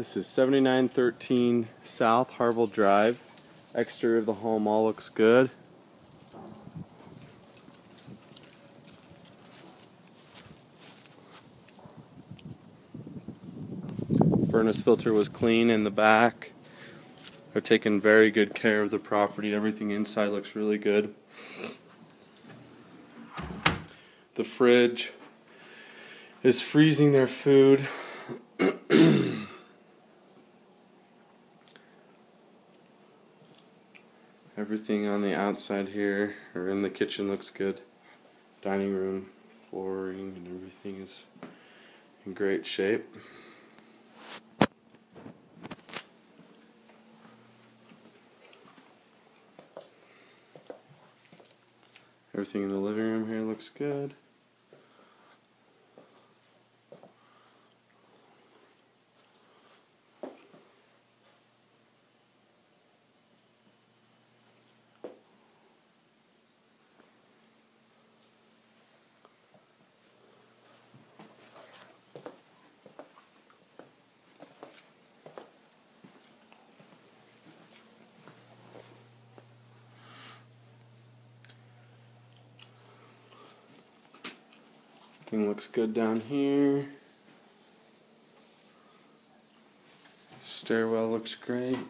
This is 7913 South Harvel Drive. Exterior of the home all looks good. Furnace filter was clean in the back. They're taking very good care of the property. Everything inside looks really good. The fridge is freezing their food. Everything on the outside here or in the kitchen looks good. Dining room, flooring, and everything is in great shape. Everything in the living room here looks good. Everything looks good down here. Stairwell looks great. Can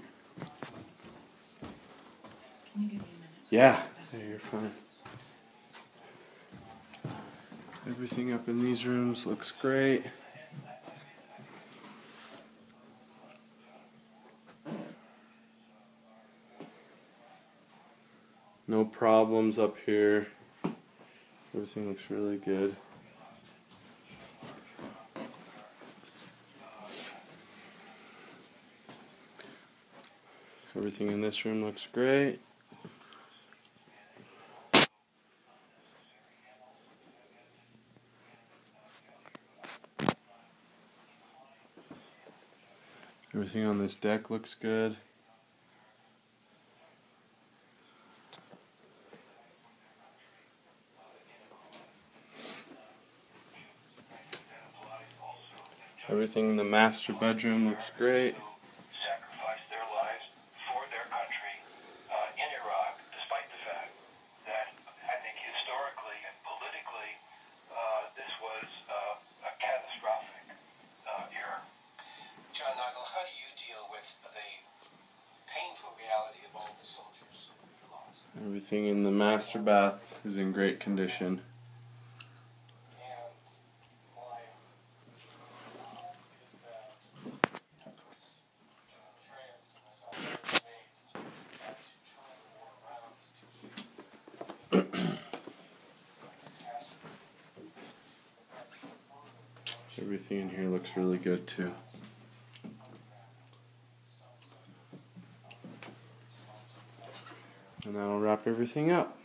you give me a minute? Yeah, yeah, you're fine. Everything up in these rooms looks great. No problems up here. Everything looks really good. Everything in this room looks great. Everything on this deck looks good. Everything in the master bedroom looks great. And politically uh, this was uh, a catastrophic uh, era. John Nagel, how do you deal with the painful reality of all the soldiers you lost? Everything in the master bath is in great condition. Everything in here looks really good too. And that'll wrap everything up.